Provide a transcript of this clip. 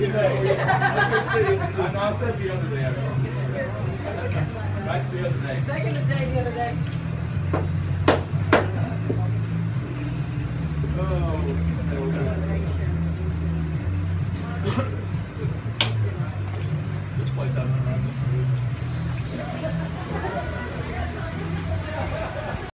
the day. I know I said the other day. Back the other day. Back in the day, the other day. Oh, This place has